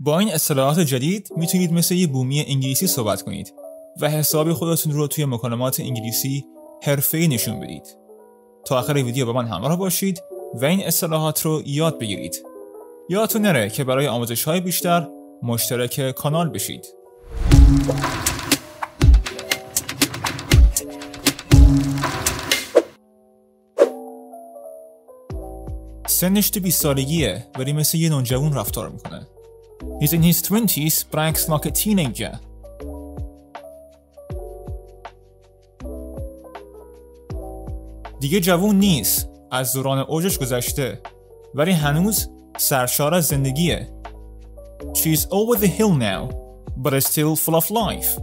با این اصطلاحات جدید می‌تونید مثل یه بومی انگلیسی صحبت کنید و حسابی خودتون رو توی مکالمات انگلیسی حرفه‌ای نشون بدید. تا آخر ویدیو با من همراه باشید و این اصطلاحات رو یاد بگیرید. یادتون نره که برای آموزش های بیشتر مشترک کانال بشید. سنش تو 20 سالگیه ولی مثل یه نوجوان رفتار می‌کنه. He's in his 20s but acts like a teenager. دیگه جوون نیست از دوران اوجش گذشته ولی هنوز سرشار از زندگیه She's over the hill now but is still full of life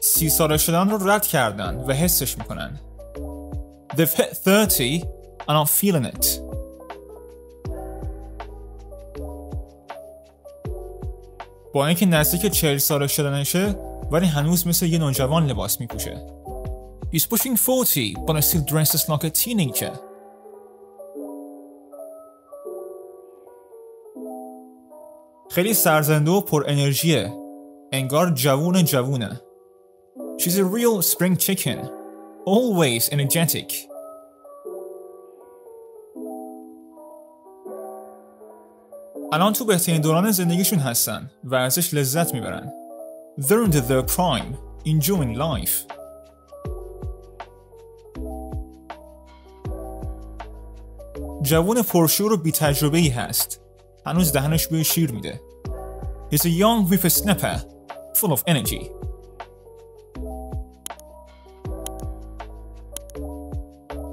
سی ساله شدن رو رد کردن و حسش میکنن They've hit 30 I'm feeling it با اینکه نزدیک 40 ساله شدنشه ولی هنوز مثل یه نوجوان لباس میپوشه. He's pushing 40 but still dresses like a teenager. خیلی سرزنده و پر انرژیه. انگار جوون جوونه. She's a real spring chicken. Always energetic. الان تو بهترین دوران زندگیشون هستن و ازش لذت می‌برن. They're into their prime, enjoying life. جوون پرشور و بی تجربه ای هست. هنوز دهنش بوی شیر میده. He's a young whippersnapper, full of energy.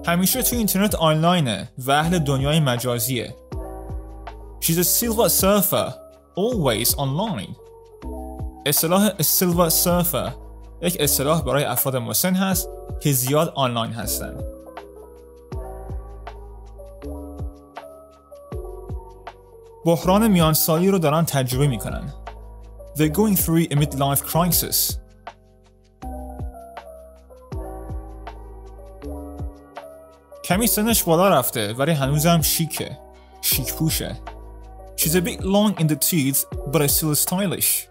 همیشه تو اینترنت آنلاینه و اهل دنیای مجازیه. She's a silver surfer, always online. اصطلاح سیلور سرفر یک اصطلاح برای افراد مسن هست که زیاد آنلاین هستند. بحران میانسالی رو دارن تجربه می‌کنن. They're going through a midlife crisis. کمی سنش بالا رفته ولی هنوزم شیکه. شیک پوشه. She's a bit long in the teeth but is still stylish.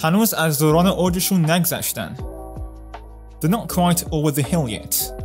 هنوز از دوران اوجشون نگذشتن. They're not quite over the hill yet.